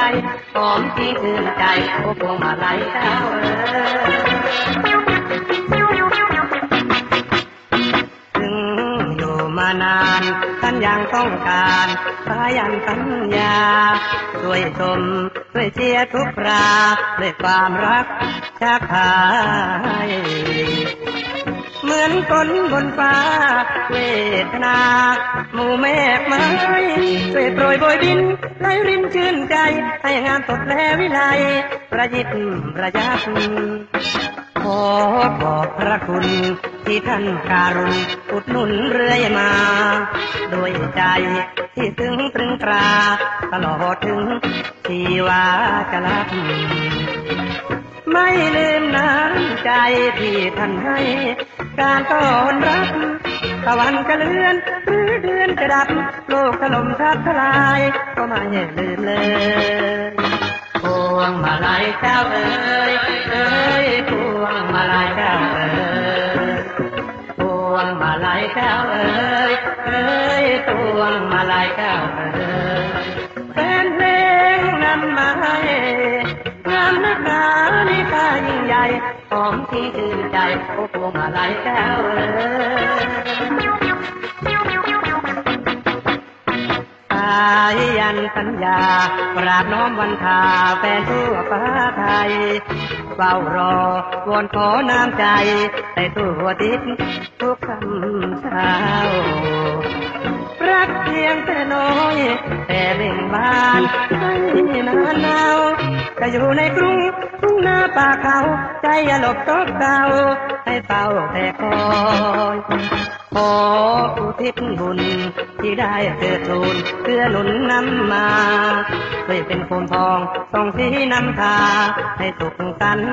ใหญ่หอมที่ชื่นใจโอ้พวงมาลัยเจ้าเถึงอยู่มานานท่านยังต้องการสายันสัญญาช่วยชมช่วยเชียร์ทุกราด้วยความรักชาคาย เหมือนฝนบนฟ้า เวทนา หมู่เมฆไม้ช่วยโปรยโบยบินไหลรินชื่นใจ ให้งามสดแลวิไลประยิบประยับขอบอกพระคุณ ที่ท่านการุณอุดหนุนเรื่อยมา โดวยใจที่ซึ้งตรึงตรา ตลอดถึงชีวาจะรับ ไม่ลืมน้ำใจที่ท่านให้ การต้อนรับตะวันจะเลือนหรือเดือนจะดับ โลกถล่มทับทลาย ก็ไม่ลืมเลยพวงมาลัยเจ้าเอ๋ยเอ้ยพวงมาลัยเจ้าเอ๋ยพวงมาลัยเจ้าเอ๋ยเอ้ยพวงมาลัยเจ้าเอ๋ย ยิ่งใหญ่หอมที่ชื่นใจโอ้พวงมาลัยเจ้าเอ๋สายยันสัญญากราบน้อมวันทาแฟนทั่วฟ้าไทยเฝ้ารอวอนขอน้ำใจให้ทั่วทิศทุกคำเช้ารักเพียงแต่น้อย แต่เบ่งบานให้นานหนาวจะอยู่ในกรุง ทุ่งนาป่าเขา ใจอย่าหลบตกเก่าให้เฝ้าแต่คอยขออุทิศบุญที่ได้เกิดทูลเพื่อหนุนนำมาช่วยเป็นโคมทองส่องสีนำทาให้สุขสันต์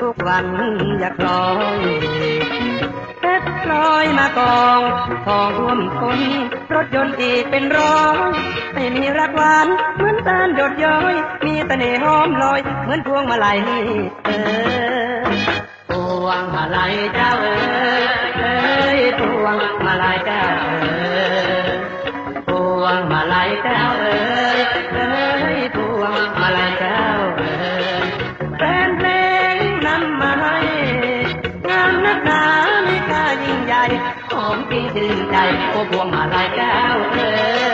ทุกวันอย่าคลอยเพชรลอยมากอง ทองร่วมคน รถยนต์อีกเป็นร้อยไม่มีรักหวานเหมือน ตาลหยดย้อย มีเสน่ห์หอมลอย เหมือนพวงมาลัยเออพวงมาลัยเจ้าเอ๋ยเอ้ยพวงมาลัยเจ้าเอ๋ยพวงมาลัยเจ้าเอ๋ยเอ้ยพวงมาลัยเจ้าเอ๋ยแฟนเพลงนำมาให้งามนักหนาไมีค่ายิ่งใหญ่หอมจริงชื่นใจโอ้พวงมาลัยเจ้าเอ๋ย